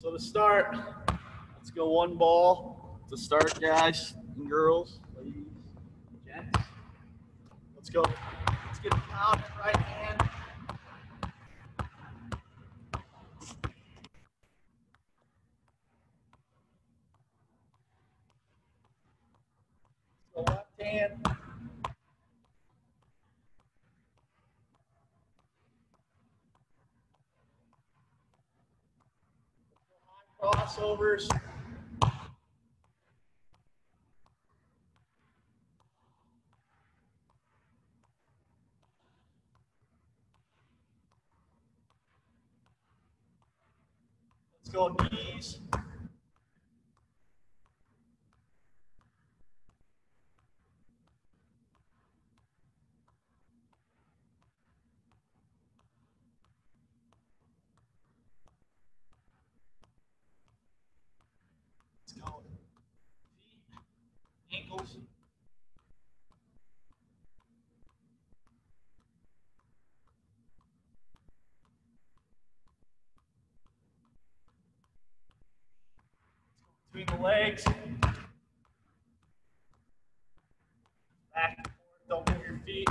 So to start, let's go one ball to start, guys and girls, ladies, gents. Let's go. Let's get a in right hand. Let's left hand. Crossovers. Let's go knees. Let's go feet, ankles. Between the legs. Back and forth, don't move your feet.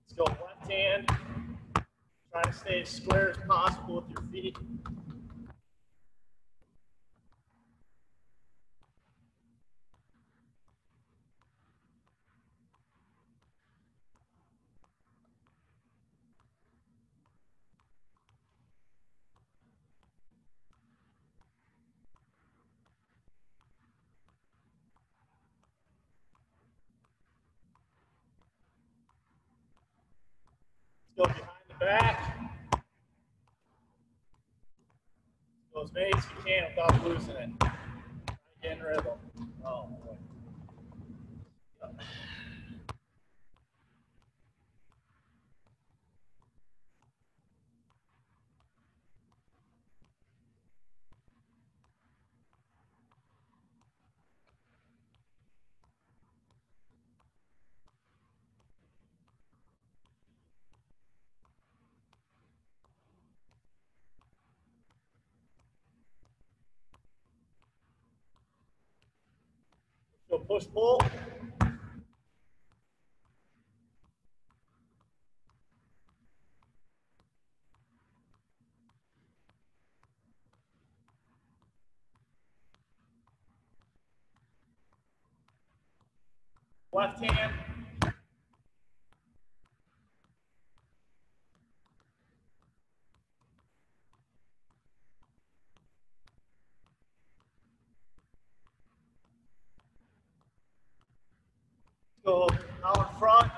Let's go left hand. Try to stay as square as possible with your feet. Let's go behind the back. Go as many as you can without losing it. Get in rhythm. Oh boy. Push pull. Left hand. Go out front.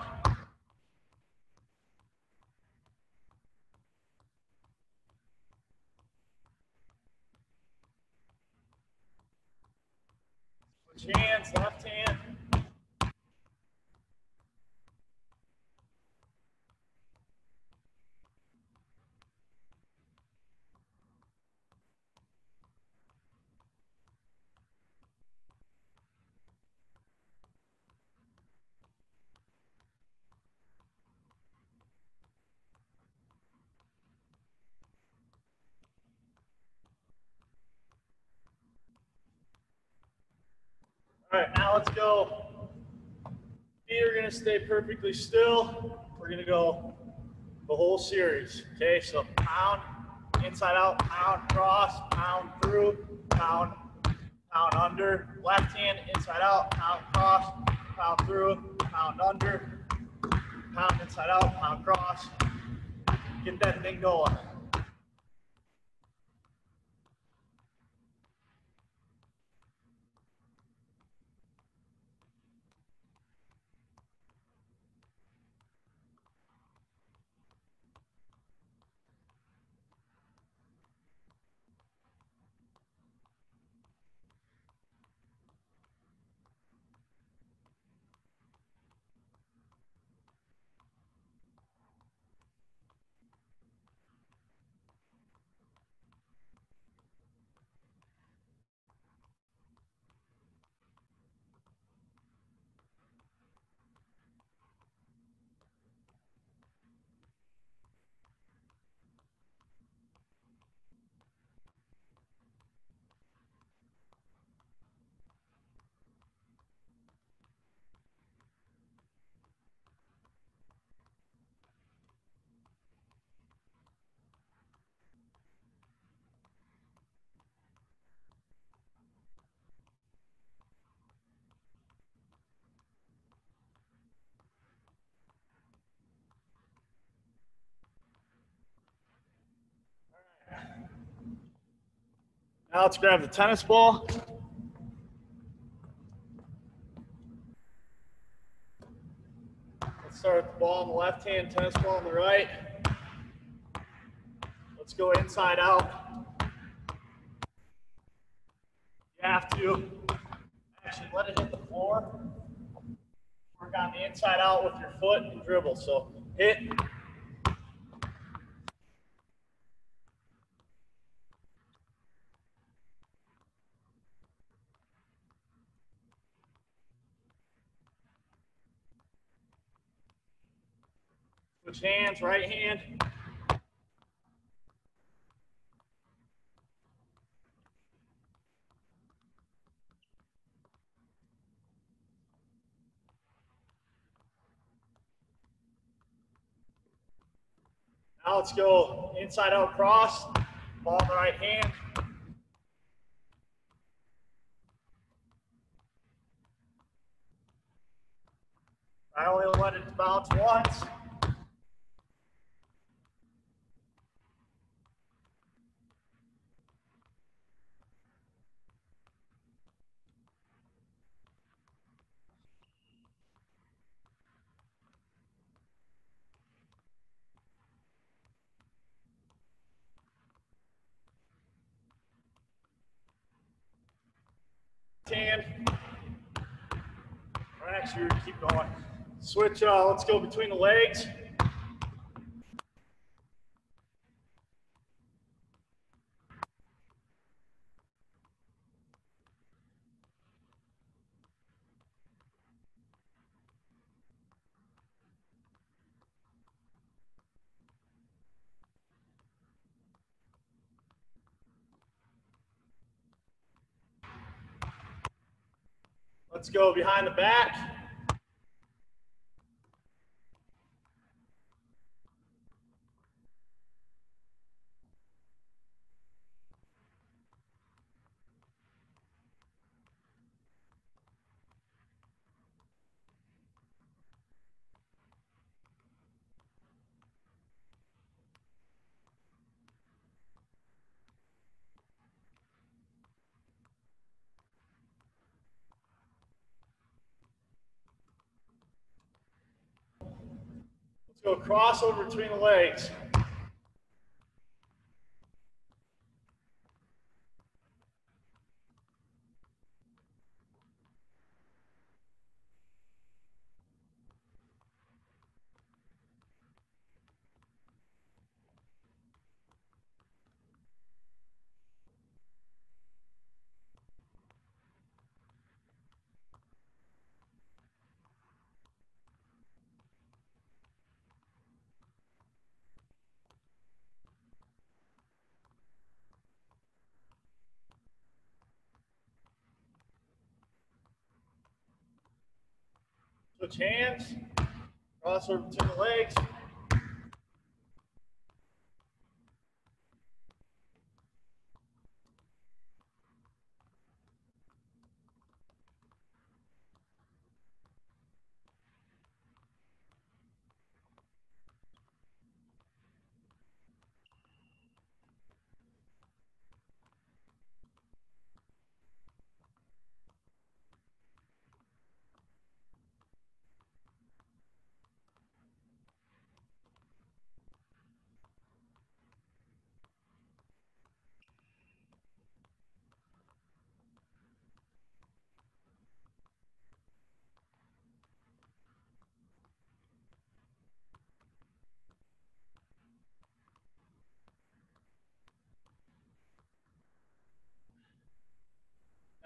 Switch hands, left hand. All right, now let's go. Feet are gonna stay perfectly still. We're gonna go the whole series. Okay, so pound, inside out, pound, cross, pound through, pound, pound under. Left hand, inside out, pound, cross, pound through, pound under, pound inside out, pound cross. Get that thing going. Now let's grab the tennis ball. Let's start with the ball on the left hand, tennis ball on the right. Let's go inside out. You have to actually let it hit the floor. Work on the inside out with your foot and dribble. So hit, Switch hands, right hand. Now let's go inside out cross, ball in the right hand. I only let it bounce once. Tan. Or actually, keep going. Switch, uh, let's go between the legs. Let's go behind the back. Go crossover between the legs. Switch hands. Crossover between the legs.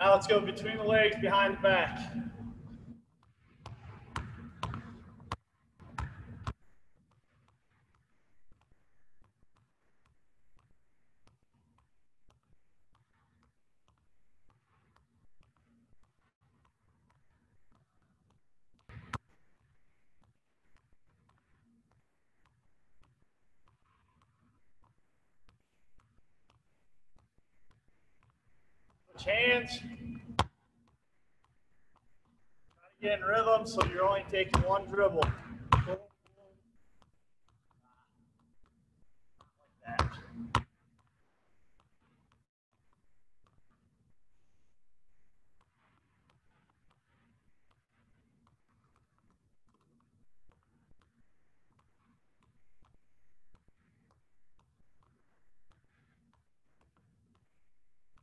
Now let's go between the legs, behind the back. Switch in rhythm, so you're only taking one dribble.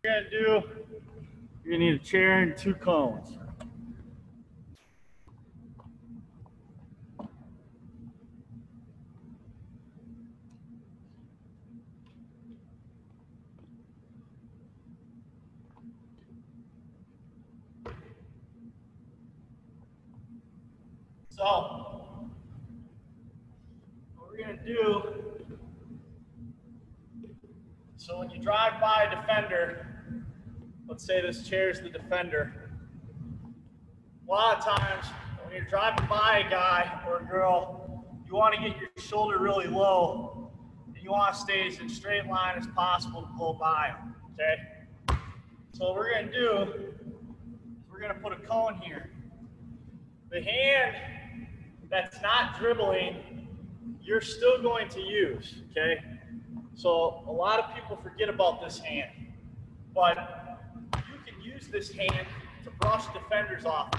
You're gonna do, you're gonna need a chair and two cones. So, what we're gonna do, so when you drive by a defender, let's say this chair is the defender, a lot of times when you're driving by a guy or a girl, you wanna get your shoulder really low, and you wanna stay as in straight line as possible to pull by them, okay? So what we're gonna do, is we're gonna put a cone here. The hand that's not dribbling, you're still going to use, okay? So a lot of people forget about this hand, but you can use this hand to brush defenders off.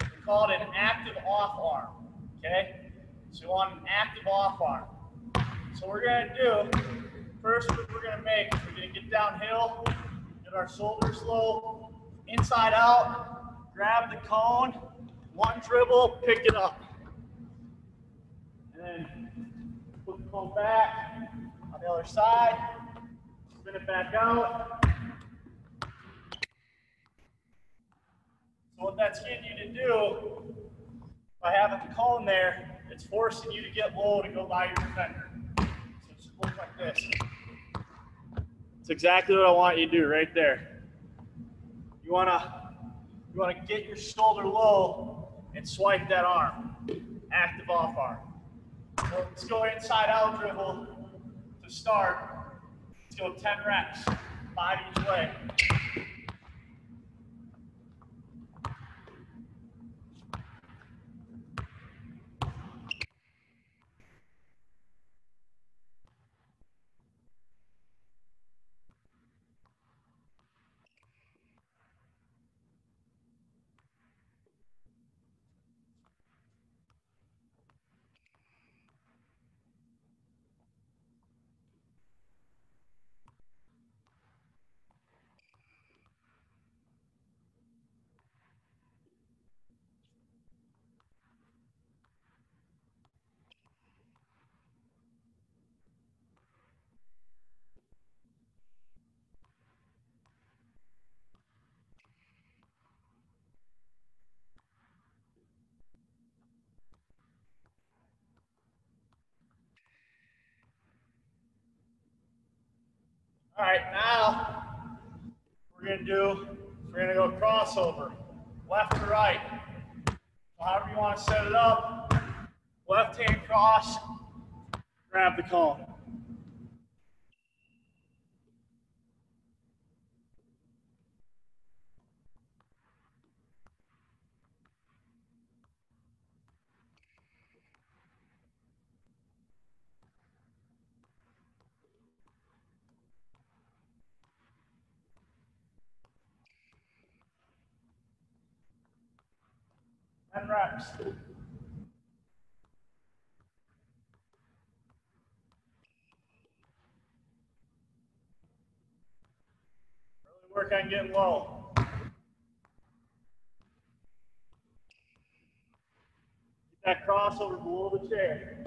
We call it an active off arm, okay? So you want an active off arm. So we're gonna do, first move we're gonna make, we're gonna get downhill, get our shoulders low, inside out, grab the cone, one dribble, pick it up. Then put the cone back on the other side, spin it back out. So what that's getting you to do, by having the cone there, it's forcing you to get low to go by your defender. So it like this. It's exactly what I want you to do right there. You wanna you wanna get your shoulder low and swipe that arm. Active off arm. So let's go inside out dribble to start. Let's go 10 reps, five each way. All right, now we're gonna do, we're gonna go crossover, left to right. However you wanna set it up, left hand cross, grab the cone. Really work on getting low. Get that crossover below the chair.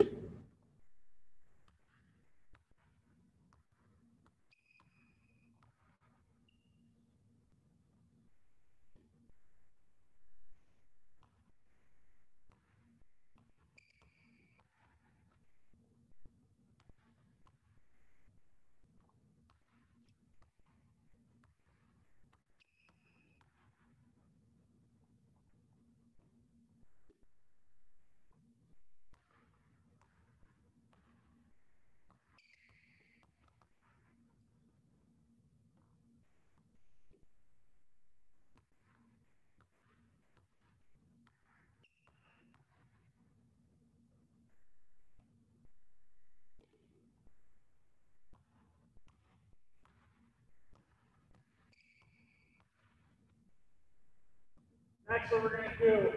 Next one we're gonna do.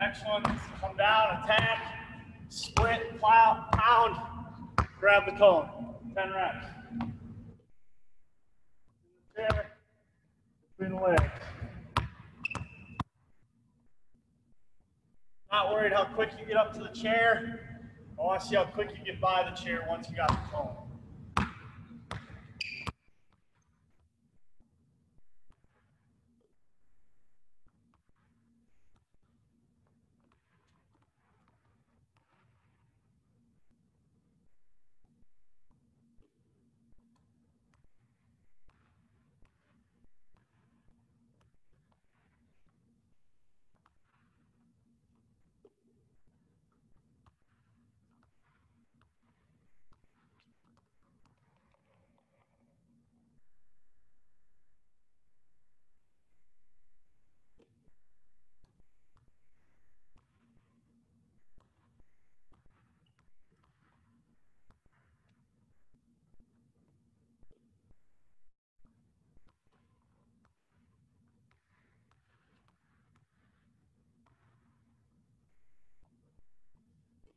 Next one, come down, attack, split, plow, pound, grab the cone. 10 reps. Chair, between the legs. Not worried how quick you get up to the chair. I want to see how quick you get by the chair once you got the tone.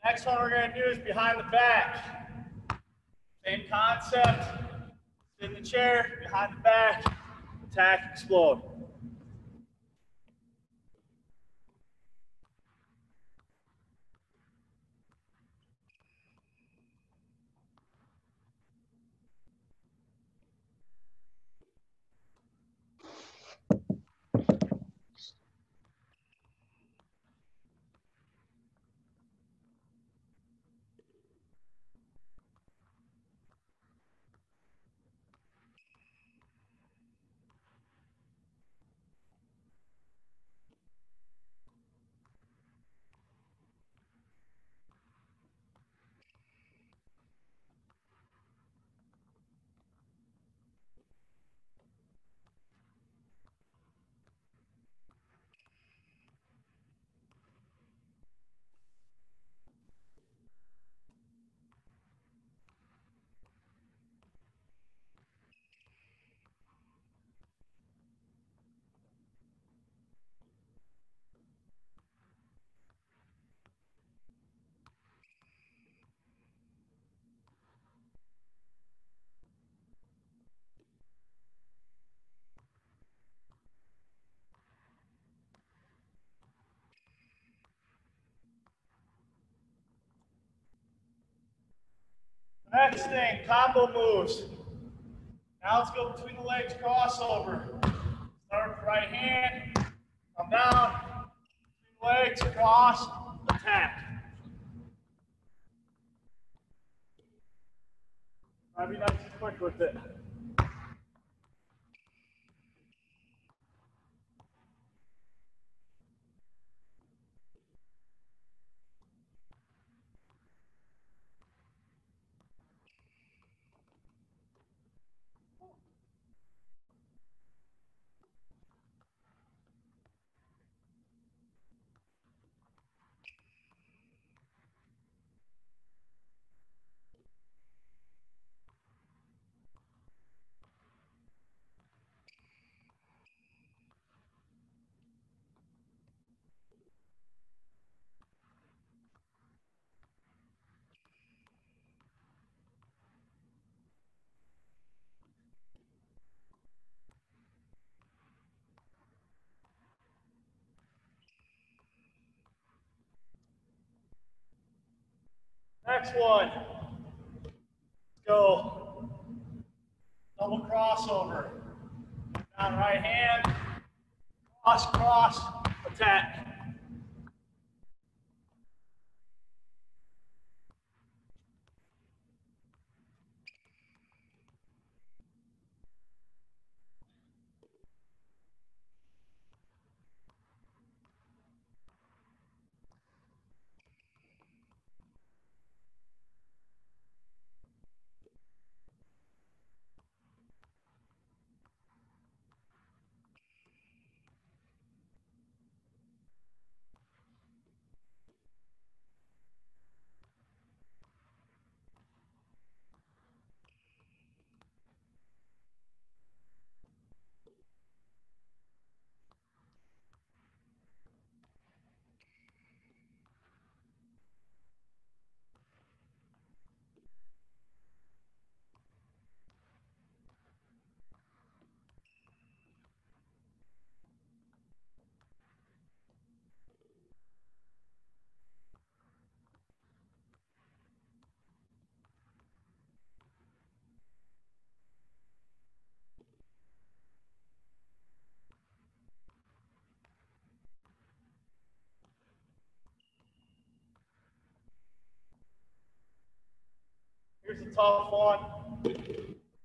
Next one we're going to do is behind the back. Same concept. Sit in the chair, behind the back, attack, explode. Next thing, combo moves. Now let's go between the legs, crossover. Start with right hand, come down, between legs, cross, attack. To be nice and quick with it. Next one. Go. Double crossover. Down right hand. Cross, cross, attack. Tough one.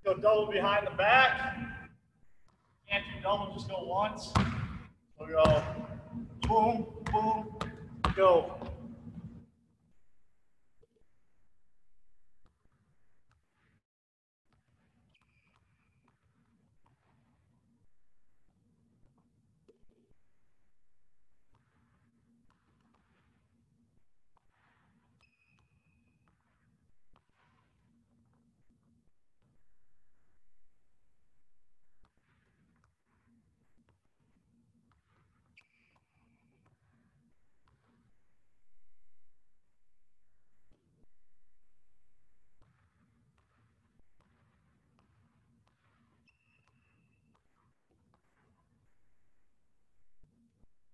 Go double behind the back. Can't do double, just go once. So go boom, boom, go.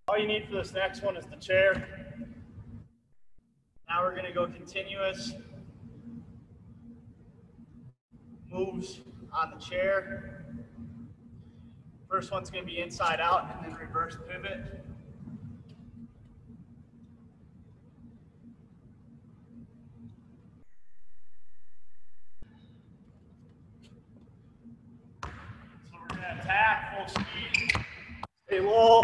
All you need for this next one is the chair. Now we're gonna go continuous moves on the chair. First one's gonna be inside out and then reverse pivot. So we're gonna attack full speed, stay low,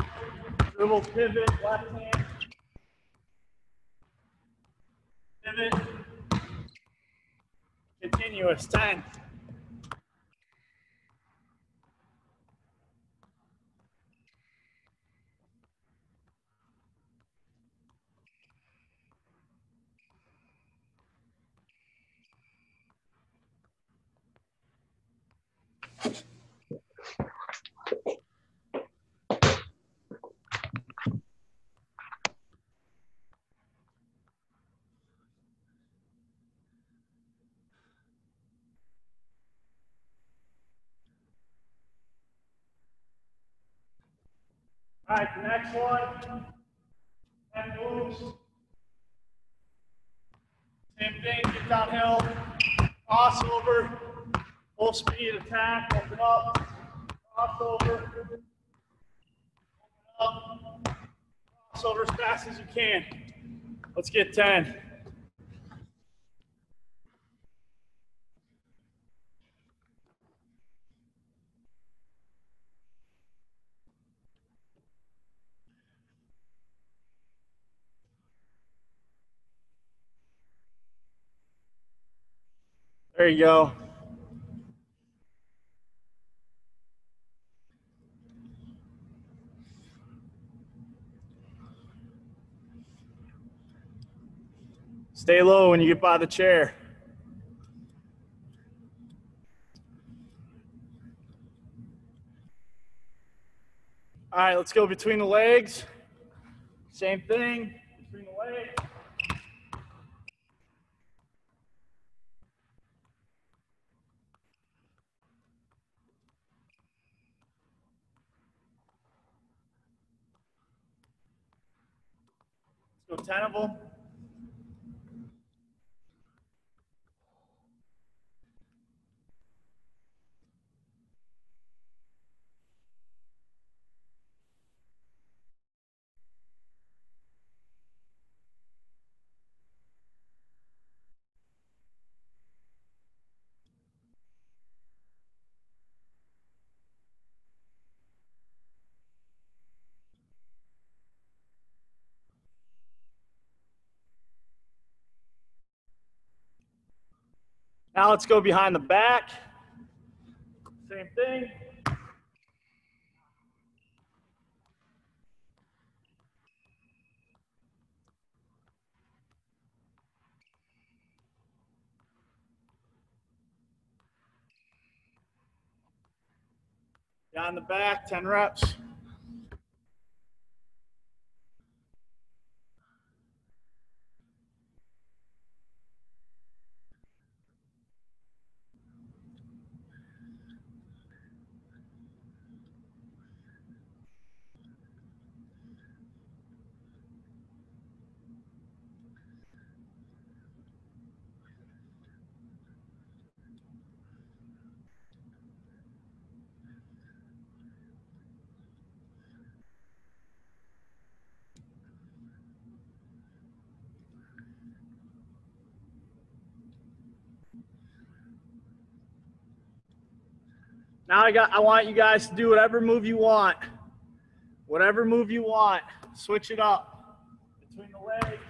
dribble, pivot, left hand. Pivot. Continuous, 10. All right, next one. 10 moves. Same thing, get downhill, crossover, full speed attack, open up, crossover, open up, crossover as fast as you can. Let's get 10. There you go. Stay low when you get by the chair. All right, let's go between the legs. Same thing, between the legs. 10 Now let's go behind the back. Same thing. Down the back, 10 reps. Now I got I want you guys to do whatever move you want. Whatever move you want. Switch it up between the legs.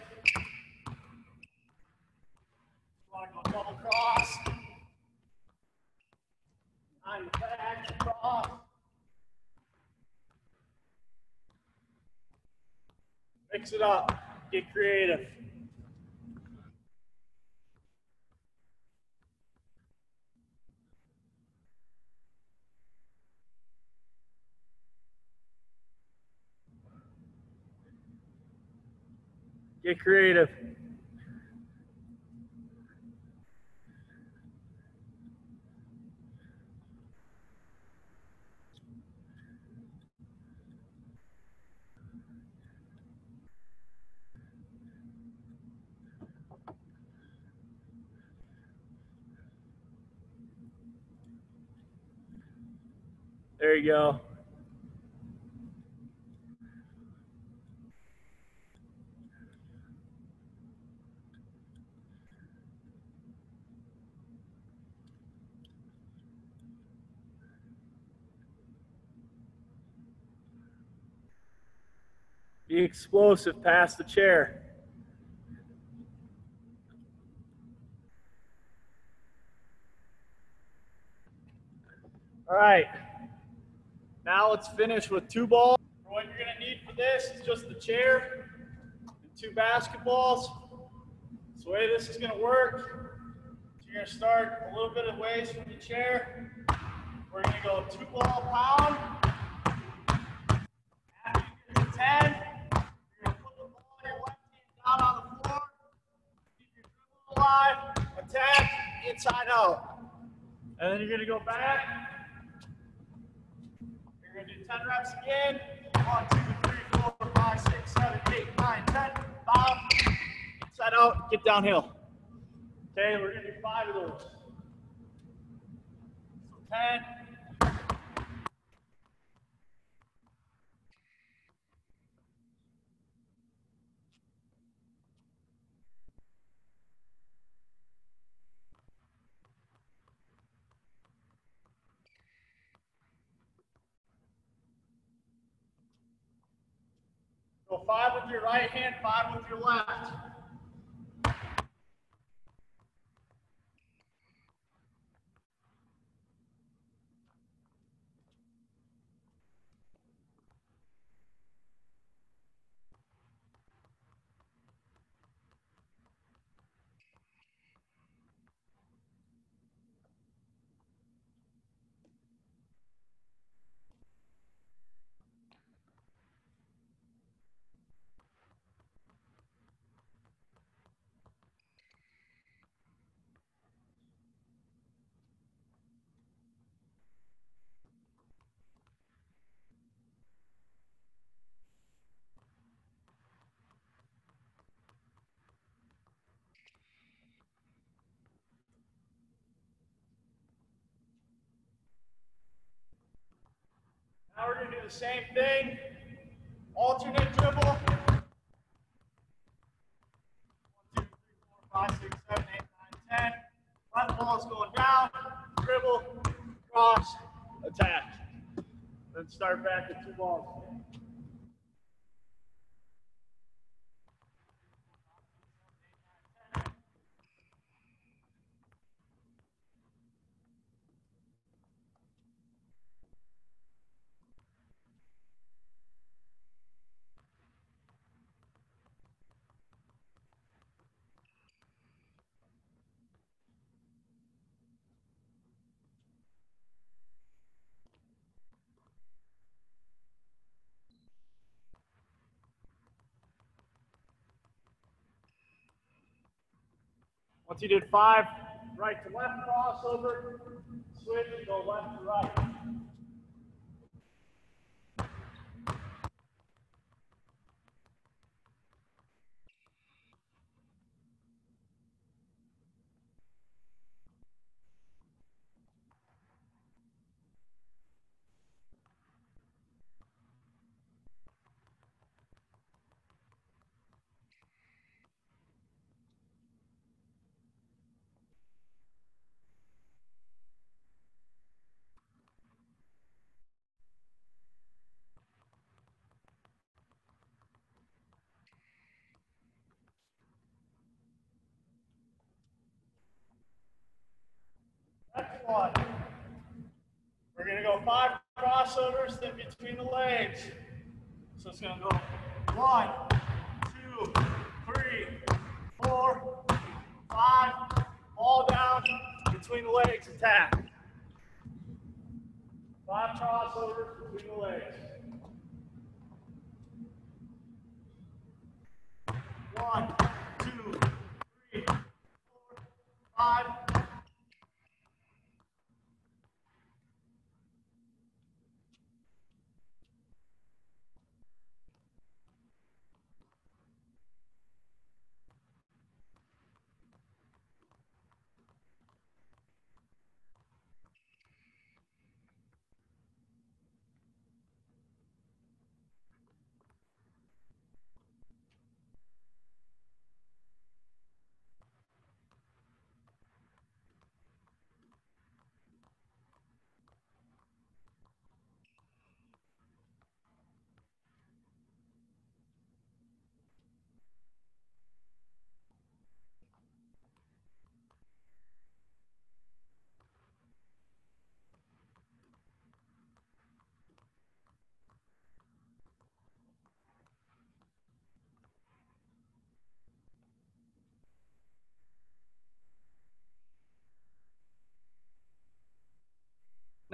Want to go double cross. Behind the back, cross. Mix it up. Get creative. Get creative. There you go. Be explosive past the chair. All right. Now let's finish with two balls. What you're gonna need for this is just the chair and two basketballs. So the way this is gonna work, so you're gonna start a little bit of ways from the chair. We're gonna go two ball pound. After you get to 10, inside out. And then you're gonna go back. You're gonna do 10 reps again. One, two, three, four, five, six, seven, eight, nine, 10. Bob. Inside out, get downhill. Okay, we're gonna do five of those. So 10. Go five with your right hand, five with your left. The same thing. Alternate dribble. One, two, three, four, five, six, seven, eight, nine, ten. Left ball's going down. Dribble, cross, attack. Then start back with two balls. Once you did five, right to left crossover, switch, go left to right. One. We're gonna go five crossovers, then between the legs. So it's gonna go one, two, three, four, five, all down between the legs and tap. Five crossovers between the legs. One, two, three, four, five.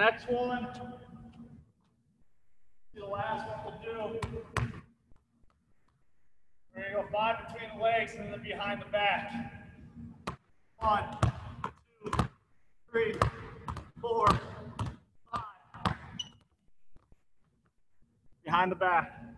Next one. The last one we'll do. We're gonna go five between the legs and then behind the back. One, two, three, four, five. Behind the back.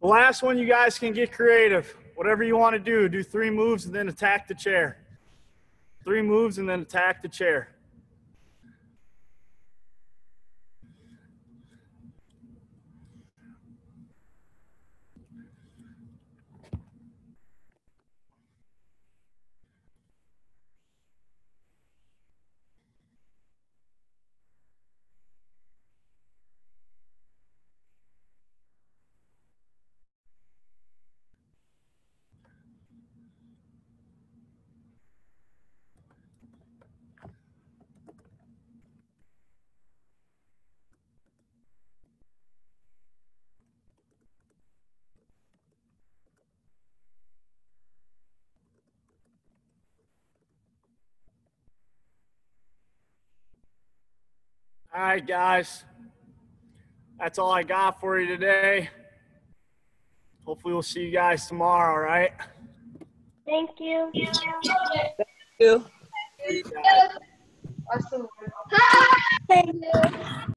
The last one, you guys can get creative. Whatever you want to do, do three moves and then attack the chair. Three moves and then attack the chair. All right, guys. That's all I got for you today. Hopefully, we'll see you guys tomorrow, all right? Thank you. Thank you. Thank you.